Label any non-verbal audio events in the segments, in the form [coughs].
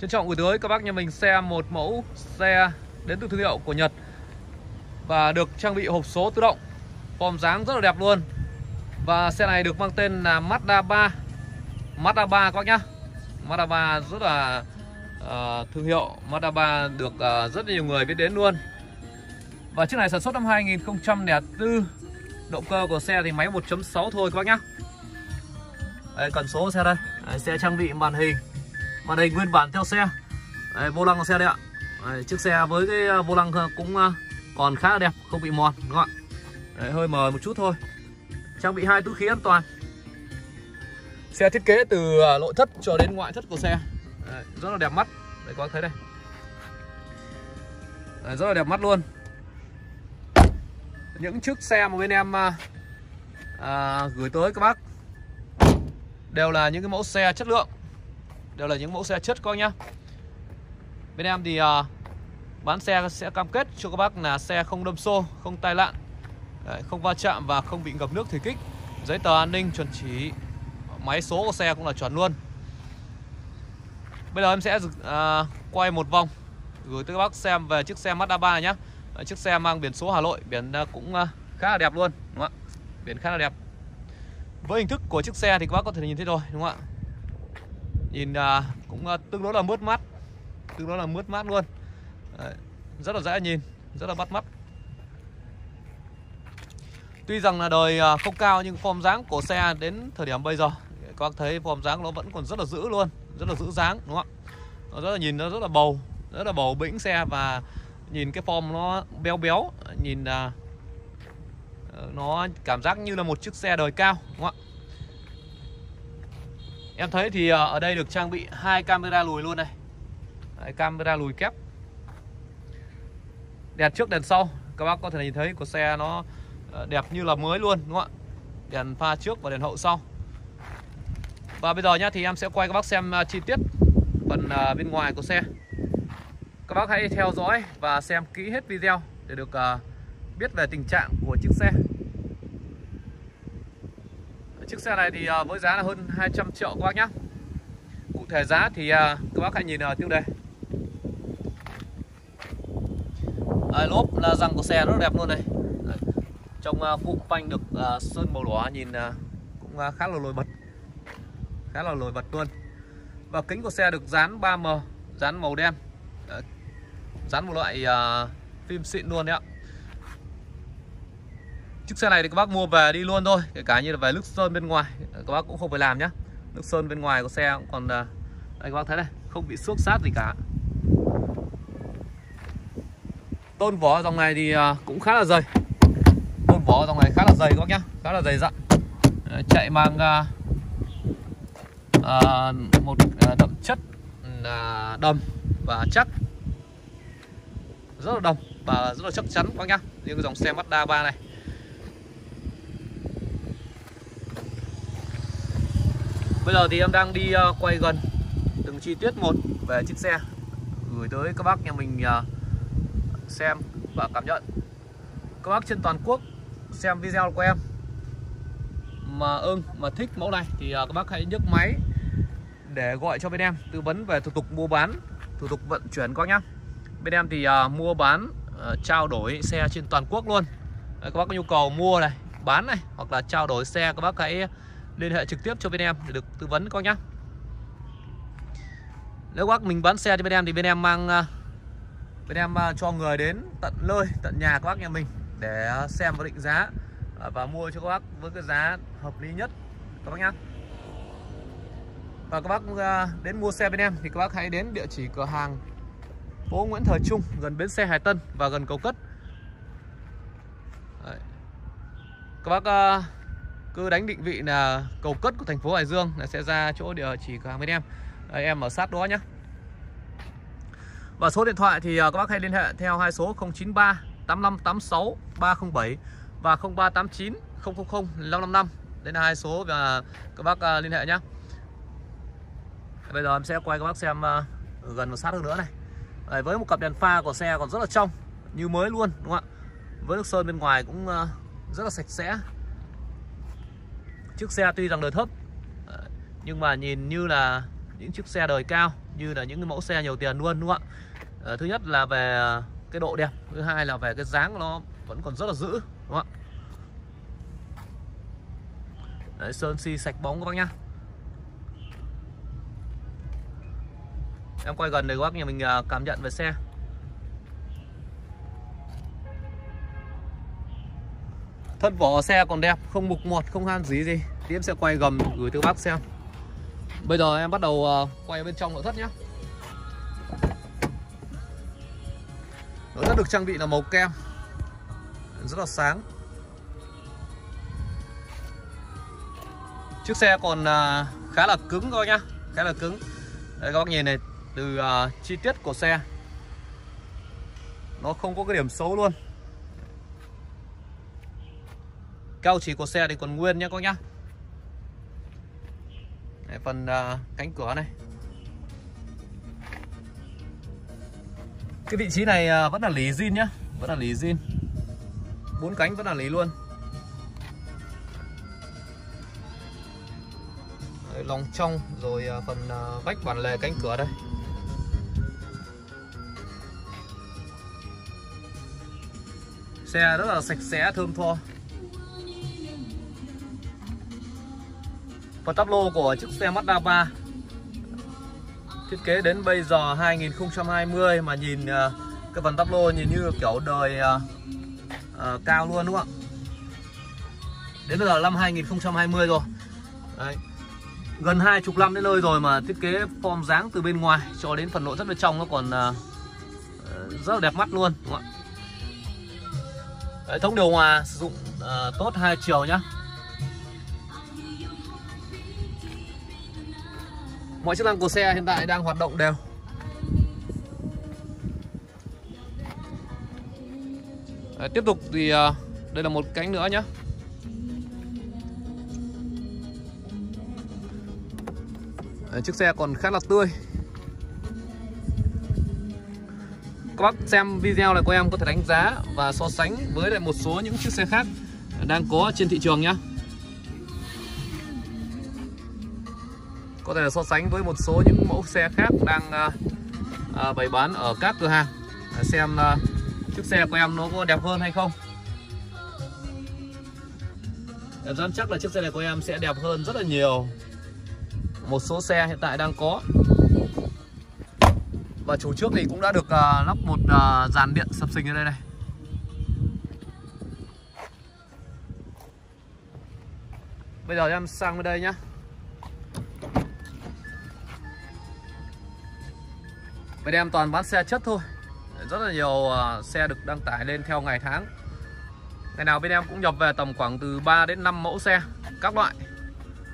Trân trọng gửi tới các bác nhà mình xe một mẫu xe đến từ thương hiệu của Nhật và được trang bị hộp số tự động. Form dáng rất là đẹp luôn. Và xe này được mang tên là Mazda 3. Mazda 3 các bác nhá. Mazda 3 rất là uh, thương hiệu Mazda 3 được uh, rất nhiều người biết đến luôn. Và chiếc này sản xuất năm 2004. Động cơ của xe thì máy 1.6 thôi các bác nhá. Đây, cần số của xe đây. Đấy, xe trang bị màn hình màn hình nguyên bản theo xe. Đấy, vô lăng của xe đây ạ. Đấy, chiếc xe với cái à, vô lăng à, cũng à, còn khá là đẹp không bị mòn đúng không ạ? Đấy, hơi mờ một chút thôi. Trang bị hai túi khí an toàn. Xe thiết kế từ nội thất cho đến ngoại thất của xe. Đấy, rất là đẹp mắt. Đây các bác thấy đây. Đấy, rất là đẹp mắt luôn. Những chiếc xe mà bên em à, gửi tới các bác đều là những cái mẫu xe chất lượng đều là những mẫu xe chất các bác nhá. Bên em thì uh, bán xe sẽ cam kết cho các bác là xe không đâm xô không tai nạn Đấy, không va chạm và không bị ngập nước thủy kích. Giấy tờ an ninh chuẩn chỉ máy số của xe cũng là chuẩn luôn. Bây giờ em sẽ uh, quay một vòng gửi tới các bác xem về chiếc xe Mazda 3 này nhá. Đấy, chiếc xe mang biển số Hà Nội biển uh, cũng uh, khá là đẹp luôn đúng không ạ? Biển khá là đẹp. Với hình thức của chiếc xe thì các bác có thể nhìn thấy rồi đúng không ạ? Nhìn à, cũng à, tương đối là mướt mắt, Tương đối là mướt mắt luôn. Đấy, Rất là dễ nhìn Rất là bắt mắt. Tuy rằng là đời à, không cao nhưng form dáng của xe đến thời điểm bây giờ Các bác thấy form dáng nó vẫn còn rất là giữ luôn Rất là giữ dáng đúng không ạ? Nó rất là nhìn nó rất là bầu Rất là bầu bĩnh xe và nhìn cái form nó béo béo Nhìn à, ờ, nó cảm giác như là một chiếc xe đời cao đúng không ạ? Em thấy thì ờ, ở đây được trang bị hai camera lùi luôn này. Đấy, Camera lùi kép. Đèn trước đèn sau. Các bác có thể nhìn thấy của xe nó ờ, đẹp như là mới luôn đúng không ạ? Đèn pha trước và đèn hậu sau. Và bây giờ nhá thì em sẽ quay các bác xem ờ, chi tiết Phần bên ngoài của xe. Các bác hãy theo dõi và xem kỹ hết video Để được biết về tình trạng của chiếc xe. Chiếc xe này thì ờ, với giá là hơn 200 triệu các bác nhé Cụ thể giá thì ờ, các bác hãy nhìn ở tiêu đề à, Lốp là răng của xe rất đẹp luôn này Trong à, cụm phanh được ờ, sơn màu đỏ nhìn cũng khá là nổi bật. Khá là nổi bật luôn. Và kính của xe được dán 3M Dán màu đen. Dán một loại phim xịn luôn đấy ạ. Chiếc xe này thì các bác mua về đi luôn thôi Kể cả như là về nước sơn bên ngoài Các bác cũng không phải làm nhá. Nước sơn bên ngoài của xe cũng còn à, Đây các bác thấy này Không bị xước sát gì cả. Tôn vỏ dòng này thì à, cũng khá là dày. Tôn vỏ dòng này khá là dày các bác nhá Khá là dày dặn. Chạy mang uh, à, Một đậm chất uh, đầm Và chắc Rất là đồng Và rất là chắc chắn các bác nhá. Như cái dòng xe Mazda 3 này. Bây giờ thì em đang đi uh, quay gần từng chi tiết một về chiếc xe gửi tới các bác nhà mình uh, xem và cảm nhận. Các bác trên toàn quốc xem video của em mà ưng mà thích mẫu này thì uh, các bác hãy nhấc máy để gọi cho bên em tư vấn về thủ tục mua bán, thủ tục vận chuyển các nhá. Bên em thì uh, mua bán uh, trao đổi xe trên toàn quốc luôn. Đấy, các bác có nhu cầu mua này, bán này hoặc là trao đổi xe các bác hãy liên hệ trực tiếp cho bên em để được tư vấn coi nhá. Nếu bác mình bán xe cho bên em, thì bên em mang à, bên em à, cho người đến tận nơi, tận nhà các bác nhà mình để à, xem và định giá và mua cho các bác với cái giá hợp lý nhất. Các bác nhá. Và các bác đến mua xe bên em thì các bác hãy đến địa chỉ cửa hàng phố Nguyễn Thời Trung gần bến xe Hải Tân và gần cầu Cất. Đấy. các bác cứ đánh định vị là cầu cất của thành phố Hải Dương là sẽ ra chỗ địa chỉ cửa hàng bên em. Đây, em ở sát đó nhé và số điện thoại thì à, các bác hãy liên hệ theo hai số 093 8586 307 và 0389 000 555 đây là hai số và các bác à, liên hệ nhé bây giờ em sẽ quay các bác xem à, gần một sát hơn nữa này. Đấy, với một cặp đèn pha của xe còn rất là trong như mới luôn đúng không ạ? Với nước sơn bên ngoài cũng rất là sạch sẽ. Chiếc xe tuy rằng đời thấp Nhưng mà nhìn như là những chiếc xe đời cao như là những cái mẫu xe nhiều tiền luôn đúng không ạ? Ờ, thứ nhất là về cái độ đẹp thứ hai là về cái dáng nó vẫn còn rất là giữ đúng không ạ? Đấy, sơn xi sạch bóng các bác nhá. Em quay gần để các bác nhà mình à, cảm nhận về xe. Thân vỏ xe còn đẹp, không mục mọt, không han gì gì. Tiếp em sẽ quay gầm gửi từ bác xem. Bây giờ em bắt đầu ờ, quay bên trong nội thất nhé nội thất được trang bị là màu kem. Rất là sáng. Chiếc xe còn ờ, khá là cứng thôi nhá, khá là cứng. Đây, các bác nhìn này, từ ờ, chi tiết của xe, nó không có cái điểm xấu luôn. Cao chỉ của xe thì còn nguyên nhá các nhá. Đấy, phần uh, cánh cửa này. Cái vị trí này uh, vẫn là lý zin nhá vẫn là lý zin bốn cánh vẫn là lý luôn. Đấy, lòng trong rồi uh, phần uh, vách bản lề cánh cửa đây. Xe rất là sạch sẽ, thơm tho. Phần tắp lô của chiếc xe Mazda 3 Thiết kế đến bây giờ 2020 mà nhìn uh, cái phần tắp lô nhìn như kiểu đời uh, uh, cao luôn đúng không ạ? Đến bây giờ năm 2020 rồi. Đấy. Gần hai chục năm đến nơi rồi mà thiết kế form dáng từ bên ngoài cho đến phần nội thất bên trong nó còn uh, rất là đẹp mắt luôn đúng không ạ? Hệ thống điều hòa sử dụng uh, tốt hai chiều nhá. Mọi chức năng của xe hiện tại đang hoạt động đều Đấy, Tiếp tục thì à, đây là một cánh nữa nhé. Đấy, Chiếc xe còn khá là tươi các bác xem video này của em có thể đánh giá và so sánh với lại một số những chiếc xe khác đang có trên thị trường nhé. Có thể là so sánh với một số những mẫu xe khác đang à, à bày bán ở các cửa hàng. À, xem à, chiếc xe của em nó có đẹp hơn hay không. Em dám chắc là chiếc xe này của em sẽ đẹp hơn rất là nhiều. Một số xe hiện tại đang có. Và chủ trước thì cũng đã được à, lắp một à, dàn điện sập sinh ở đây này. Bây giờ em sang bên đây nhá. Bên em toàn bán xe chất thôi. Rất là nhiều à, xe được đăng tải lên theo ngày tháng. Ngày nào bên em cũng nhập về tầm khoảng từ 3 đến 5 mẫu xe, Các loại.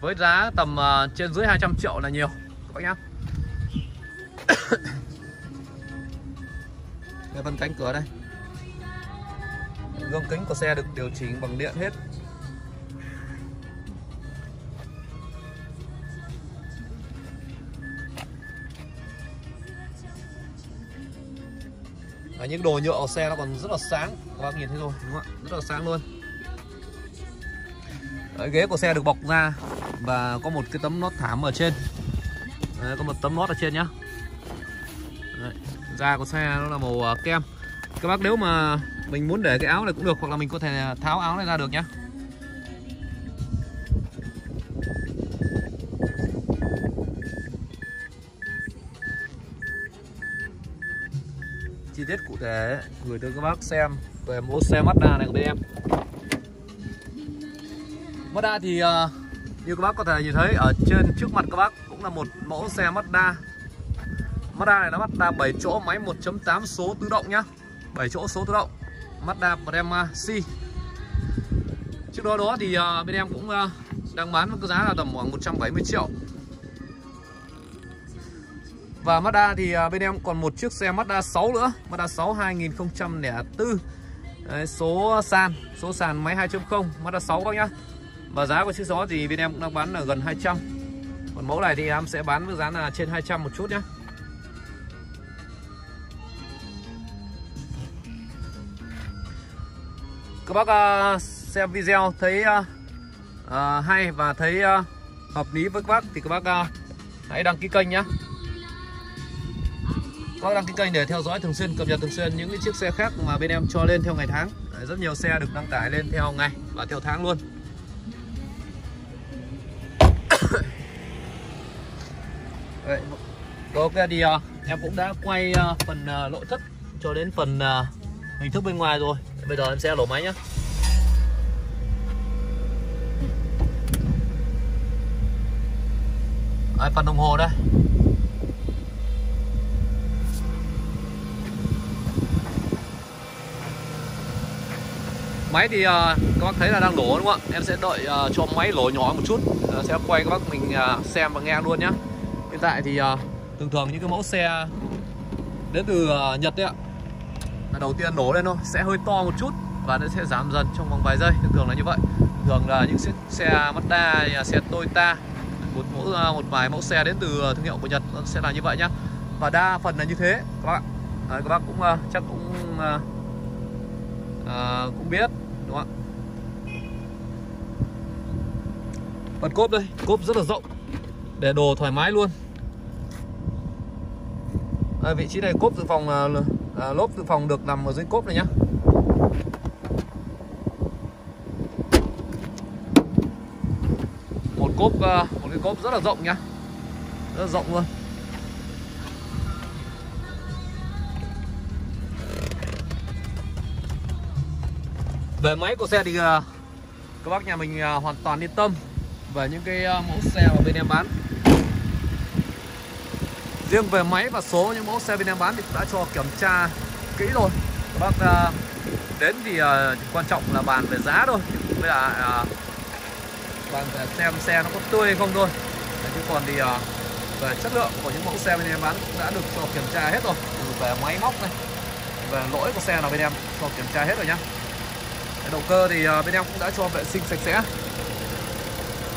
Với giá tầm à, trên dưới 200 triệu là nhiều, Các nhá. [coughs] Cái phần cánh cửa đây. Gương kính của xe được điều chỉnh bằng điện hết. Đấy, những đồ nhựa của xe nó còn rất là sáng. Các bác nhìn thấy rồi đúng không ạ? Rất là sáng luôn. Đấy, ghế của xe được bọc ra và có một cái tấm lót thảm ở trên. Đấy, có một tấm lót ở trên nhá. Đấy da của xe nó là màu à, kem. Các bác nếu mà mình muốn để cái áo này cũng được hoặc là mình có thể tháo áo này ra được nhá. Cụ thể gửi tới các bác xem. Về mẫu xe Mazda này của bên em. Mazda thì uh, như các bác có thể nhìn thấy ở trên trước mặt các bác cũng là một mẫu xe Mazda. Mazda này là Mazda 7 chỗ máy 1.8 số tự động nhá. 7 chỗ số tự động. Mazda Prema C. Trước đó đó thì uh, bên em cũng uh, đang bán với cái giá là tầm khoảng 170 triệu. Và Mazda thì à, bên em còn một chiếc xe Mazda 6 nữa Mazda 6 2004 Đấy, Số sàn Số sàn máy 2.0 Mazda 6 các nhá. Và giá của chiếc đó thì bên em cũng đang bán là gần 200 Còn mẫu này thì em sẽ bán với giá là trên 200 một chút nhé các bác uh, xem video thấy uh, uh, hay và thấy uh, hợp lý với các bác thì các bác uh, hãy đăng ký kênh nhé các đăng ký kênh để theo dõi thường xuyên cập nhật thường xuyên những cái chiếc xe khác mà bên em cho lên theo ngày tháng. Rất nhiều xe được đăng tải lên theo ngày và theo tháng luôn. [coughs] Đấy, ok thì uh, em cũng đã quay uh, phần uh, nội thất cho đến phần uh, hình thức bên ngoài rồi. Bây giờ em sẽ nổ máy nhé Đấy, phần đồng hồ đây. Máy thì uh, các bác thấy là đang đổ đúng không ạ? Em sẽ đợi uh, cho máy lổ nhỏ một chút. Uh, sẽ quay các bác mình uh, xem và nghe luôn nhé hiện tại thì uh, thường thường những cái mẫu xe đến từ uh, Nhật đấy ạ. Là đầu tiên nổ lên thôi sẽ hơi to một chút và nó sẽ giảm dần trong vòng vài giây. Thường thường là như vậy. Thường là những xe, xe Mazda xe Toyota một mẫu một vài mẫu xe đến từ thương hiệu của Nhật nó sẽ là như vậy nhá. Và đa phần là như thế các bạn à, các bác cũng uh, chắc cũng uh, uh, cũng biết đúng không ạ? Phần cốp đây cốp rất là rộng. Để đồ thoải mái luôn. À, vị trí này cốp dự phòng à, à, lốp dự phòng được nằm ở dưới cốp này nhá. Một cốp à, một cái cốp rất là rộng nhá. Rất là rộng luôn. Về máy của xe thì ờ, các bác nhà mình ờ, hoàn toàn yên tâm về những cái ờ, mẫu xe mà bên em bán. Riêng về máy và số những mẫu xe bên em bán thì đã cho kiểm tra kỹ rồi. Các bác đến thì quan trọng là bàn về giá thôi. Với là bàn về xem xe nó có tươi hay không thôi. Chứ còn thì về chất lượng của những mẫu xe bên em bán cũng đã được cho kiểm tra hết rồi. Về máy móc này, về lỗi của xe nào bên em cho kiểm tra hết rồi nhá động cơ thì à, bên em cũng đã cho vệ sinh sạch sẽ.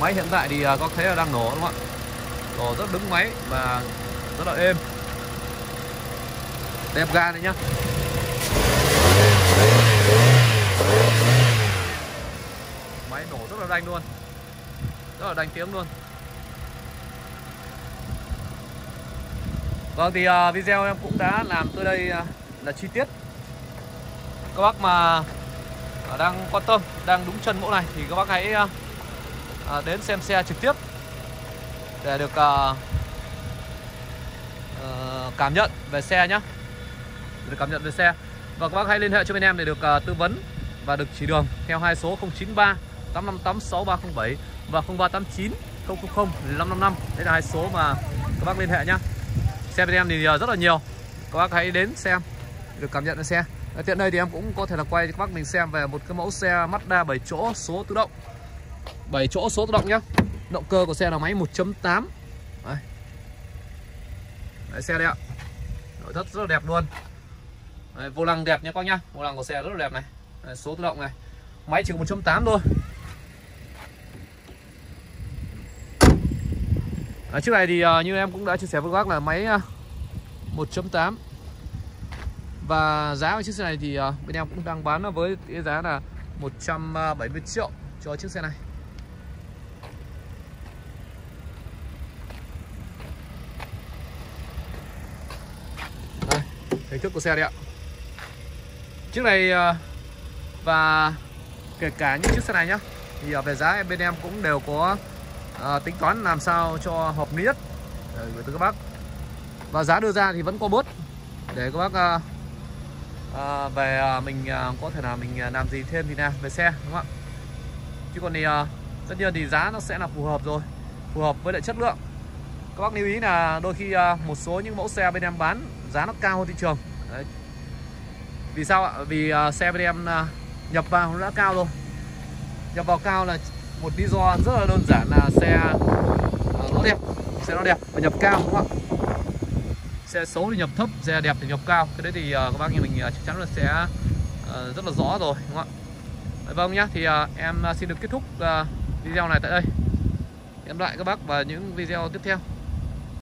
Máy hiện tại thì à, có thấy là đang nổ đúng không ạ? Nổ rất đứng máy và rất là êm. Đẹp ga này nhá. Máy nổ rất là đanh luôn. Rất là đanh tiếng luôn. Vâng thì uh, video em cũng đã làm tới đây uh, là chi tiết. Các bác mà đang quan tâm, đang đúng chân mẫu này Thì các bác hãy ờ, ờ, đến xem xe trực tiếp Để được ờ, cảm nhận về xe nhé được cảm nhận về xe. Và các bác hãy liên hệ cho bên em để được tư vấn Và được chỉ đường theo hai số 093 858 6307 Và 0389 000 555 Đây là hai số mà các bác liên hệ nhé Xe bên em thì rất là nhiều. Các bác hãy đến xem Được cảm nhận về xe. Ở Tiện đây thì em cũng có thể là quay cho các bác mình xem về một cái mẫu xe Mazda 7 chỗ số tự động. 7 chỗ số tự động nhá. Động cơ của xe là máy 1.8 Đấy. Đấy xe đây ạ. Nội thất rất là đẹp luôn. Đấy, Vô lăng đẹp nhé các nhá. Vô lăng của xe rất là đẹp này. Đấy, Số tự động này. Máy chỉ 1.8 thôi. À, trước này thì uh, như em cũng đã chia sẻ với các bác là máy à, uh, 1.8 và giá của chiếc xe này thì ờ, bên em cũng đang bán với cái giá là 170 ờ, triệu cho chiếc xe này. Đây, hình thức của xe đây ạ. Chiếc này ờ, và kể cả những chiếc xe này nhá Thì về giá em bên em cũng đều có tính toán làm sao cho hợp lý nhất để gửi tới các bác. Và giá đưa ra thì vẫn có bớt để các bác à, về à, mình à, có thể là mình làm gì thêm thì nào về xe đúng không ạ? Chứ còn thì à, tất nhiên thì giá nó sẽ là phù hợp rồi phù hợp với lại chất lượng. Các bác lưu ý là đôi khi à, một số những mẫu xe bên em bán giá nó cao hơn thị trường. Đấy. vì sao ạ? Vì à, xe bên em à, nhập vào nó đã cao rồi. Nhập vào cao là một lý do rất là đơn giản là xe nó đẹp xe nó đẹp và nhập cao đúng không ạ? Xe xấu thì nhập thấp xe đẹp thì nhập cao. Cái đấy thì uh, các bác như mình uh, chắc chắn là sẽ uh, rất là rõ rồi đúng không ạ? Dạ vâng nhá thì uh, em xin được kết thúc uh, video này tại đây. Hẹn lại các bác vào những video tiếp theo.